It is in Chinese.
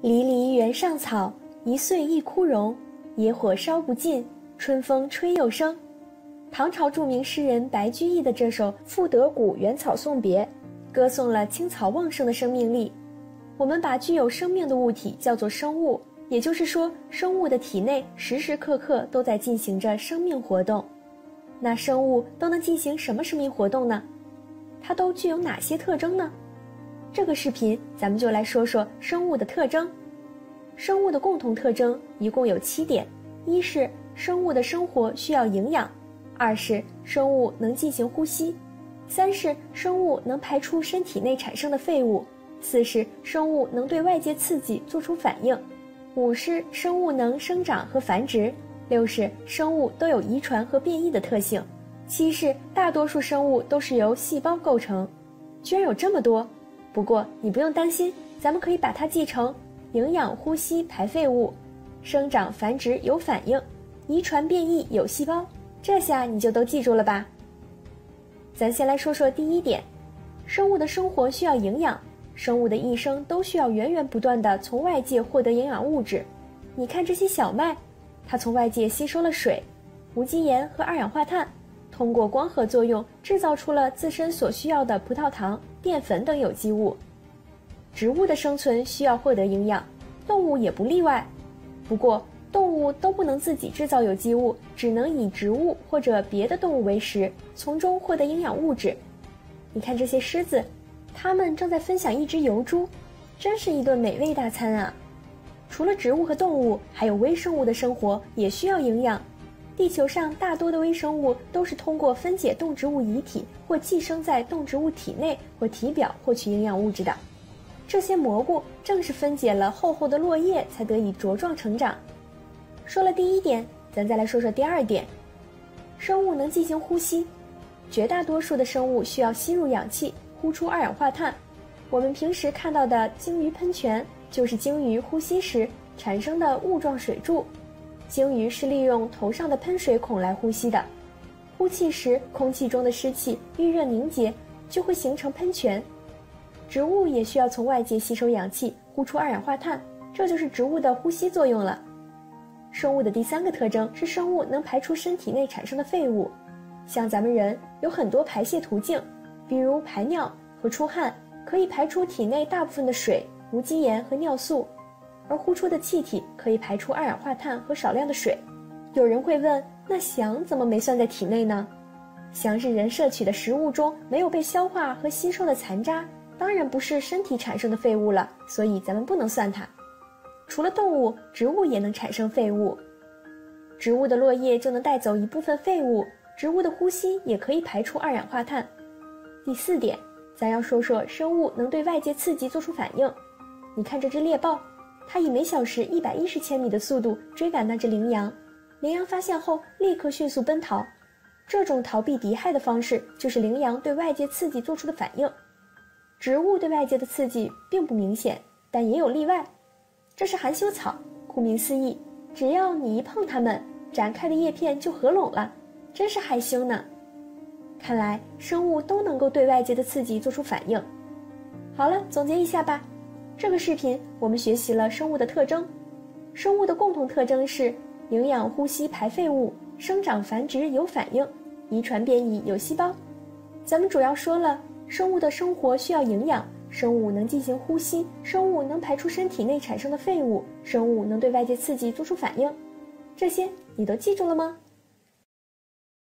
离离原上草，一岁一枯荣。野火烧不尽，春风吹又生。唐朝著名诗人白居易的这首《赋得古原草送别》，歌颂了青草旺盛的生命力。我们把具有生命的物体叫做生物，也就是说，生物的体内时时刻刻都在进行着生命活动。那生物都能进行什么生命活动呢？它都具有哪些特征呢？这个视频咱们就来说说生物的特征。生物的共同特征一共有七点：一是生物的生活需要营养；二是生物能进行呼吸；三是生物能排出身体内产生的废物；四是生物能对外界刺激做出反应；五是生物能生长和繁殖；六是生物都有遗传和变异的特性；七是大多数生物都是由细胞构成。居然有这么多！不过你不用担心，咱们可以把它记成。营养、呼吸、排废物，生长、繁殖有反应，遗传变异有细胞，这下你就都记住了吧？咱先来说说第一点，生物的生活需要营养，生物的一生都需要源源不断的从外界获得营养物质。你看这些小麦，它从外界吸收了水、无机盐和二氧化碳，通过光合作用制造出了自身所需要的葡萄糖、淀粉等有机物。植物的生存需要获得营养，动物也不例外。不过，动物都不能自己制造有机物，只能以植物或者别的动物为食，从中获得营养物质。你看这些狮子，它们正在分享一只油猪，真是一顿美味大餐啊！除了植物和动物，还有微生物的生活也需要营养。地球上大多的微生物都是通过分解动植物遗体或寄生在动植物体内或体表获取营养物质的。这些蘑菇正是分解了厚厚的落叶，才得以茁壮成长。说了第一点，咱再来说说第二点：生物能进行呼吸。绝大多数的生物需要吸入氧气，呼出二氧化碳。我们平时看到的鲸鱼喷泉，就是鲸鱼呼吸时产生的雾状水柱。鲸鱼是利用头上的喷水孔来呼吸的。呼气时，空气中的湿气遇热凝结，就会形成喷泉。植物也需要从外界吸收氧气，呼出二氧化碳，这就是植物的呼吸作用了。生物的第三个特征是生物能排出身体内产生的废物，像咱们人有很多排泄途径，比如排尿和出汗，可以排出体内大部分的水、无机盐和尿素，而呼出的气体可以排出二氧化碳和少量的水。有人会问，那翔怎么没算在体内呢？翔是人摄取的食物中没有被消化和吸收的残渣。当然不是身体产生的废物了，所以咱们不能算它。除了动物，植物也能产生废物。植物的落叶就能带走一部分废物，植物的呼吸也可以排出二氧化碳。第四点，咱要说说生物能对外界刺激做出反应。你看这只猎豹，它以每小时一百一十千米的速度追赶那只羚羊，羚羊发现后立刻迅速奔逃。这种逃避敌害的方式，就是羚羊对外界刺激做出的反应。植物对外界的刺激并不明显，但也有例外。这是含羞草，顾名思义，只要你一碰它们，展开的叶片就合拢了，真是害羞呢。看来生物都能够对外界的刺激做出反应。好了，总结一下吧。这个视频我们学习了生物的特征。生物的共同特征是营养、呼吸、排废物、生长、繁殖有反应、遗传变异有细胞。咱们主要说了。生物的生活需要营养，生物能进行呼吸，生物能排出身体内产生的废物，生物能对外界刺激做出反应，这些你都记住了吗？